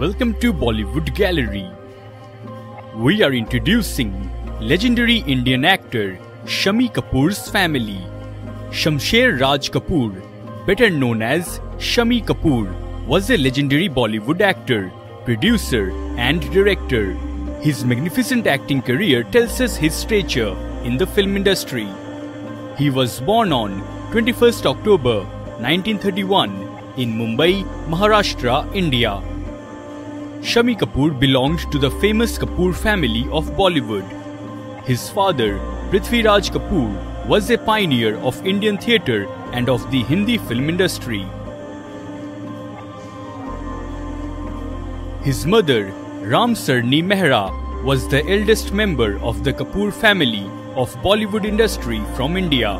Welcome to Bollywood Gallery. We are introducing legendary Indian actor Shammi Kapoor's family. Shamsher Raj Kapoor, better known as Shammi Kapoor, was a legendary Bollywood actor, producer, and director. His magnificent acting career tells us his stature in the film industry. He was born on 21st October 1931 in Mumbai, Maharashtra, India. Shammi Kapoor belonged to the famous Kapoor family of Bollywood. His father, Prithviraj Kapoor, was a pioneer of Indian theatre and of the Hindi film industry. His mother, Ramsarni Mehra, was the eldest member of the Kapoor family of Bollywood industry from India.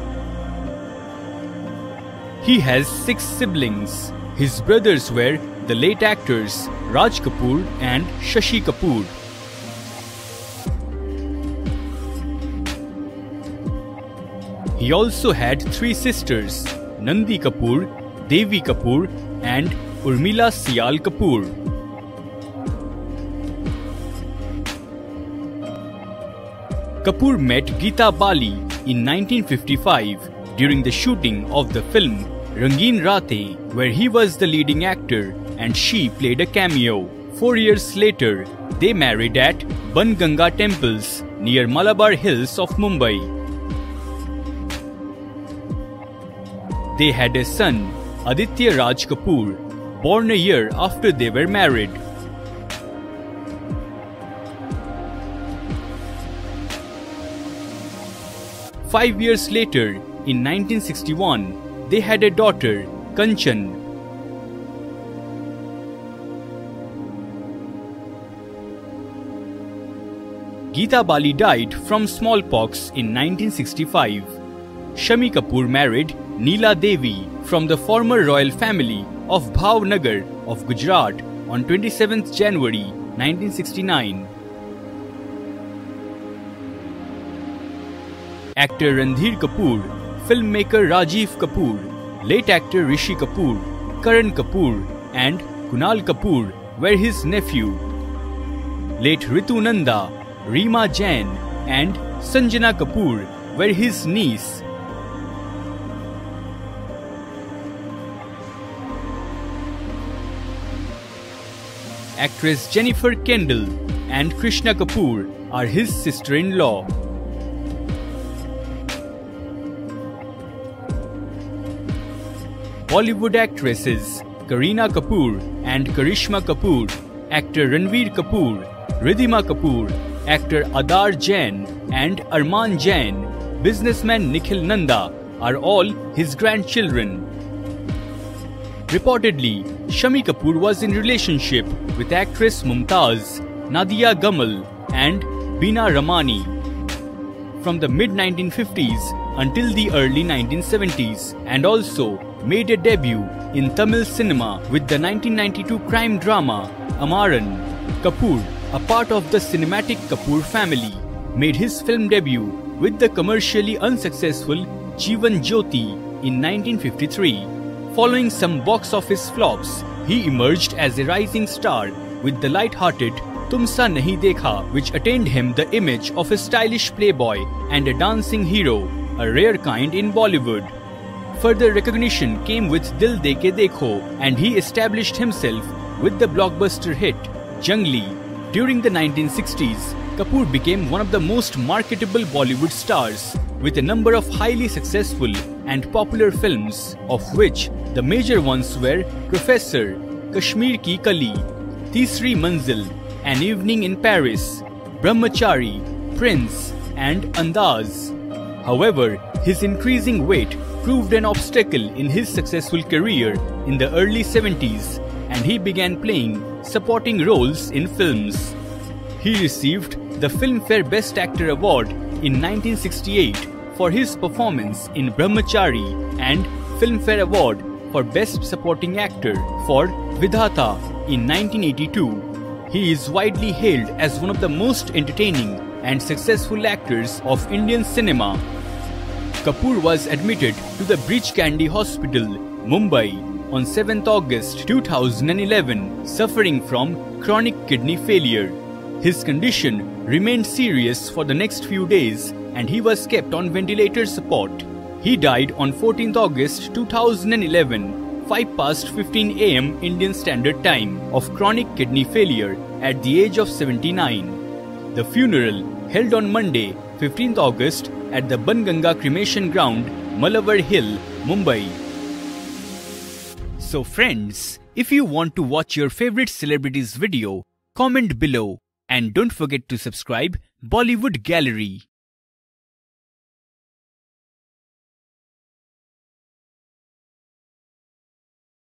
He has six siblings. His brothers were the late actors Raj Kapoor and Shashi Kapoor. He also had three sisters Nandi Kapoor, Devi Kapoor, and Urmila Sial Kapoor. Kapoor met Geeta Bali in 1955 during the shooting of the film Rangin Raatein, where he was the leading actor and she played a cameo. Four years later, they married at Banganga Temples near Malabar Hills of Mumbai. They had a son, Aditya Raj Kapoor, born a year after they were married. Five years later, in 1961, they had a daughter, Kanchan. Geeta Bali died from smallpox in 1965. Shammi Kapoor married Neila Devi from the former royal family of Bhavnagar of Gujarat on 27 January 1969. Actor Randhir Kapoor, filmmaker Rajiv Kapoor, late actor Rishi Kapoor, Karan Kapoor, and Kunal Kapoor were his nephew. Late Ritu Nanda, Reema Jain, and Sanjana Kapoor were his niece. Actress Jennifer Kendall and Krishna Kapoor are his sister-in-law. Bollywood actresses Kareena Kapoor and Karisma Kapoor, actor Ranbir Kapoor, Ridhima Kapoor, actor Adar Jain and Arman Jain, businessman Nikhil Nanda are all his grandchildren. Reportedly, Shammi Kapoor was in relationship with actress Mumtaz, Nadia Gamal and Bina Ramani. From the mid 1950s until the early 1970s and also made a debut in Tamil cinema with the 1992 crime drama Amaran. Kapoor, a part of the cinematic Kapoor family, made his film debut with the commercially unsuccessful Jeevan Jyoti in 1953. Following some box office flops, he emerged as a rising star with the light-hearted Tumsa Nahi Dekha, which attained him the image of a stylish playboy and a dancing hero, a rare kind in Bollywood. Further recognition came with Dil Deke Dekho, and he established himself with the blockbuster hit Jangli. During the 1960s, Kapoor became one of the most marketable Bollywood stars, with a number of highly successful and popular films, of which the major ones were Professor, Kashmir Ki Kali, Tisri Manzil, An Evening in Paris, Brahmachari, Prince, and Andaz. However, his increasing weight proved an obstacle in his successful career in the early 70s and he began playing supporting roles in films. He received the Filmfare Best Actor Award in 1968 for his performance in Brahmachari and Filmfare Award for Best Supporting Actor for Vidhata in 1982. He is widely hailed as one of the most entertaining and successful actors of Indian cinema. Kapoor was admitted to the Breach Candy Hospital, Mumbai, on 7th August 2011, suffering from chronic kidney failure. His condition remained serious for the next few days and he was kept on ventilator support. He died on 14th August 2011, 5 past 15 am Indian Standard Time, of chronic kidney failure at the age of 79. The funeral, held on Monday, 15th August, at the Banganga cremation ground, Malabar Hill, Mumbai. So, friends, if you want to watch your favorite celebrities video, comment below and don't forget to subscribe Bollywood Gallery.